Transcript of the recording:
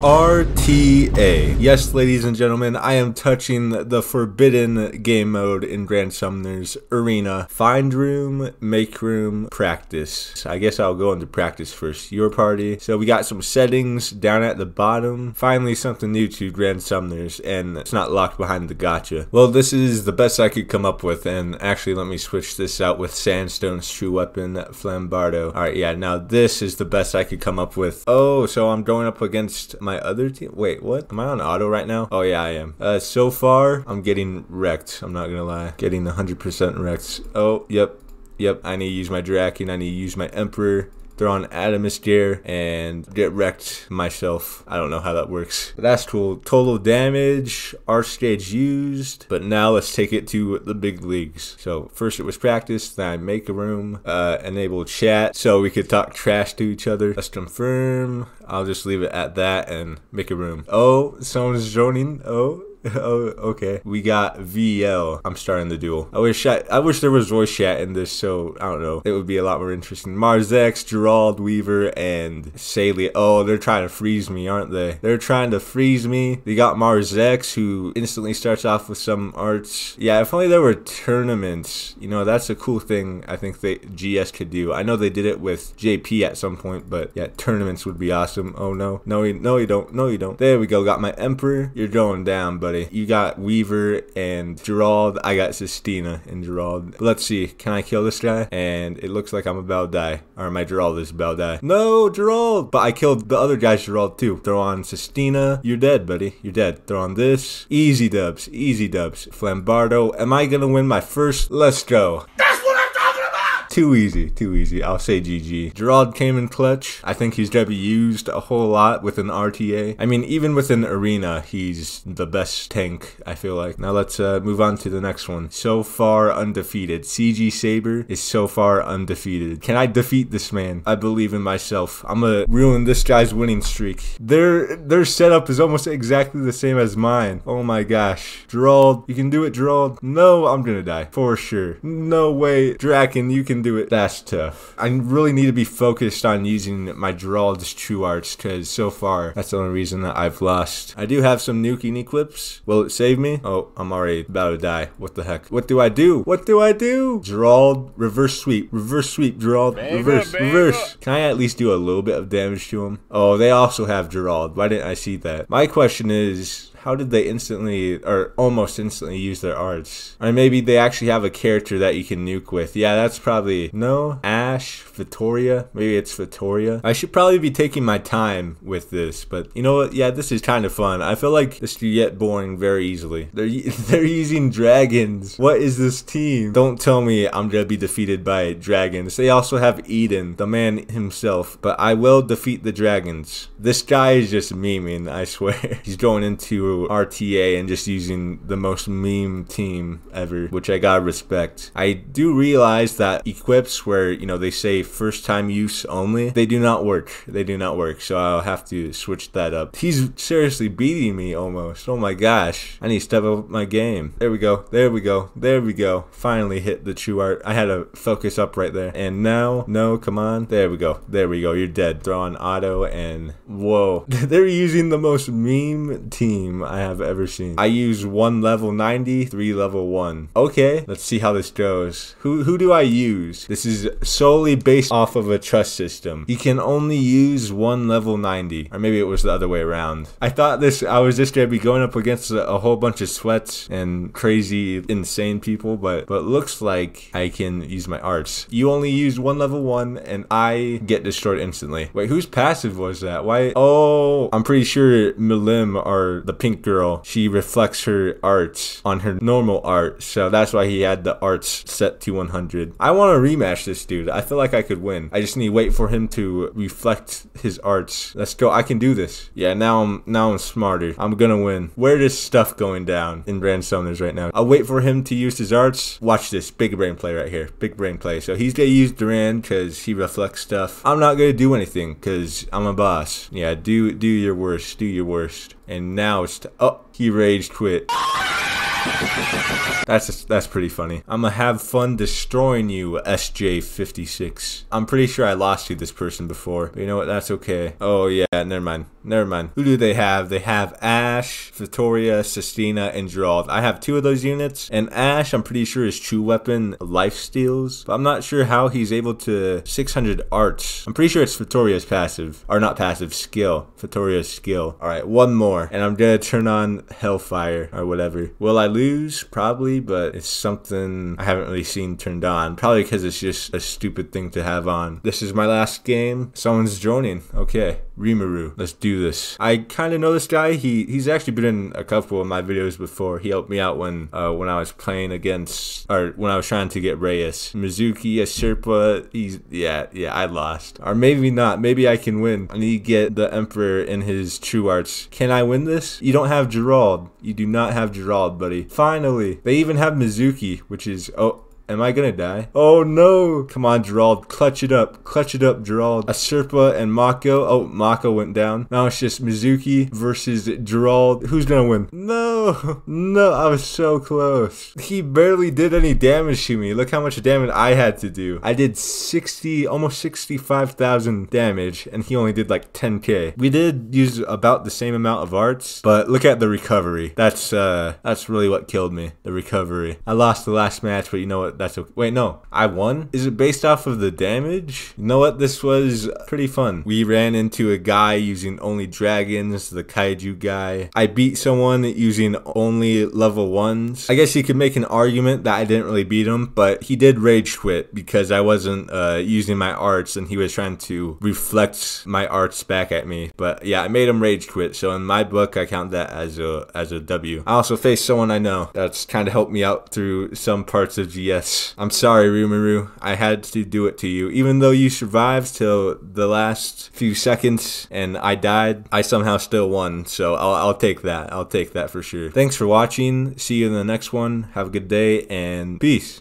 RTA. Yes, ladies and gentlemen, I am touching the forbidden game mode in Grand Summoner's Arena. Find room, make room, practice. I guess I'll go into practice first. Your party. So we got some settings down at the bottom. Finally, something new to Grand Summoners, and it's not locked behind the gacha. Well, this is the best I could come up with, and actually, let me switch this out with Sandstone's true weapon, Flambardo. Alright, yeah, now this is the best I could come up with. Oh, so I'm going up against my other team. Wait, what? Am I on auto right now? Oh yeah, I am. Uh, so far, I'm getting wrecked. I'm not gonna lie. Getting 100% wrecked. Oh, yep. Yep, I need to use my Draken. I need to use my Emperor throw on gear and get wrecked myself. I don't know how that works. But that's cool. Total damage, Archstage used. But now let's take it to the big leagues. So first it was practice, then I make a room, uh, enable chat so we could talk trash to each other. Let's confirm. I'll just leave it at that and make a room. Oh, someone's joining. Oh, oh, okay. We got VL. I'm starting the duel. I wish I, I wish there was voice chat in this, so I don't know. It would be a lot more interesting. Marzex, Gerald Weaver, and Saley. Oh, they're trying to freeze me, aren't they? They're trying to freeze me. They got Marzex, who instantly starts off with some arts. Yeah, if only there were tournaments. You know, that's a cool thing I think they GS could do. I know they did it with JP at some point, but yeah, tournaments would be awesome. Oh no, no, no, you don't, no, you don't. There we go. Got my Emperor. You're going down, buddy. You got Weaver and Gerald. I got Sistina and Gerald. Let's see. Can I kill this guy? And it looks like I'm about to die. Or my Gerald is about to die. No, Gerald! But I killed the other guy's Gerald too. Throw on Sistina. You're dead, buddy. You're dead. Throw on this. Easy dubs. Easy dubs. Flambardo. Am I gonna win my first? Let's go. Too easy, too easy. I'll say GG. Gerald came in clutch. I think he's gonna be used a whole lot with an RTA. I mean, even with an arena, he's the best tank, I feel like. Now let's uh, move on to the next one. So far undefeated. CG Saber is so far undefeated. Can I defeat this man? I believe in myself. I'm gonna ruin this guy's winning streak. Their their setup is almost exactly the same as mine. Oh my gosh. Gerald, you can do it, Gerald. No, I'm gonna die. For sure. No way. Draken, you can can do it. That's tough. I really need to be focused on using my Gerald's True Arts because so far that's the only reason that I've lost. I do have some nuking equips. Will it save me? Oh, I'm already about to die. What the heck? What do I do? What do I do? Gerald, reverse sweep. Reverse sweep, Gerald. reverse, reverse. Can I at least do a little bit of damage to him? Oh, they also have Gerald. Why didn't I see that? My question is, how did they instantly or almost instantly use their arts? Or maybe they actually have a character that you can nuke with. Yeah, that's probably no Ashe, Victoria. Maybe it's Victoria. I should probably be taking my time with this, but you know what? Yeah, this is kind of fun. I feel like this could get boring very easily. They're they're using dragons. What is this team? Don't tell me I'm gonna be defeated by dragons. They also have Eden, the man himself, but I will defeat the dragons. This guy is just memeing. I swear. He's going into RTA and just using the most meme team ever, which I gotta respect. I do realize that equips where, you know, they say first time use only, they do not work. They do not work, so I'll have to switch that up. He's seriously beating me almost. Oh my gosh. I need to step up my game. There we go. There we go. There we go. Finally hit the true art. I had to focus up right there. And now, no, come on. There we go. There we go. You're dead. Throw on auto and whoa. They're using the most meme team I have ever seen. I use one level 90, three level one. Okay, let's see how this goes. Who, who do I use? This is solely based off of a trust system. You can only use one level 90, or maybe it was the other way around. I thought this, I was just gonna be going up against a, a whole bunch of sweats and crazy, insane people, but, but looks like I can use my arts. You only use one level one, and I get destroyed instantly. Wait, whose passive was that? Why? Oh, I'm pretty sure Milim or the pink girl, she reflects her arts on her normal art. So that's why he had the arts set to 100. I want to rematch this dude. I feel like I could win. I just need to wait for him to reflect his arts. Let's go. I can do this. Yeah, now I'm now I'm smarter. I'm gonna win. Where is stuff going down in Grand Summoners right now? I'll wait for him to use his arts. Watch this. Big brain play right here. Big brain play. So he's gonna use Duran because he reflects stuff. I'm not gonna do anything because I'm a boss. Yeah, do do your worst. Do your worst. And now it's oh, he rage quit. That's that's pretty funny. I'm gonna have fun destroying you, SJ56. I'm pretty sure I lost you this person before, but you know what? That's okay. Oh yeah, never mind. Never mind. Who do they have? They have Ash, Victoria, Sistina, and Gerald. I have two of those units, and Ash, I'm pretty sure his true weapon life steals, but I'm not sure how he's able to 600 arts. I'm pretty sure it's Victoria's passive, or not passive, skill. Victoria's skill. All right, one more, and I'm gonna turn on Hellfire or whatever. Will I lose? Probably, but it's something I haven't really seen turned on. Probably because it's just a stupid thing to have on. This is my last game. Someone's joining. Okay, Rimuru. Let's do this. I kind of know this guy. He he's actually been in a couple of my videos before. He helped me out when uh, when I was playing against or when I was trying to get Reyes. Mizuki, Asherpa. He's yeah yeah I lost. Or maybe not. Maybe I can win. I need to get the Emperor in his true arts. Can I win this? You don't have Gerald. You do not have Gerald, buddy. Finally, they even have Mizuki, which is oh Am I gonna die? Oh no! Come on, Gerald. Clutch it up. Clutch it up, Gerald. Asherpa and Mako. Oh, Mako went down. Now it's just Mizuki versus Gerald. Who's gonna win? No! No, I was so close. He barely did any damage to me. Look how much damage I had to do. I did 60, almost 65,000 damage, and he only did like 10k. We did use about the same amount of arts, but look at the recovery. That's, uh, that's really what killed me. The recovery. I lost the last match, but you know what? that's okay. Wait, no, I won. Is it based off of the damage? You know what? This was pretty fun. We ran into a guy using only dragons, the kaiju guy. I beat someone using only level ones. I guess you could make an argument that I didn't really beat him, but he did rage quit because I wasn't uh, using my arts and he was trying to reflect my arts back at me. But yeah, I made him rage quit. So in my book, I count that as a as a W. I also faced someone I know that's kind of helped me out through some parts of GS I'm sorry, Rimuru. I had to do it to you. Even though you survived till the last few seconds and I died, I somehow still won. So I'll, I'll take that. I'll take that for sure. Thanks for watching. See you in the next one. Have a good day and peace.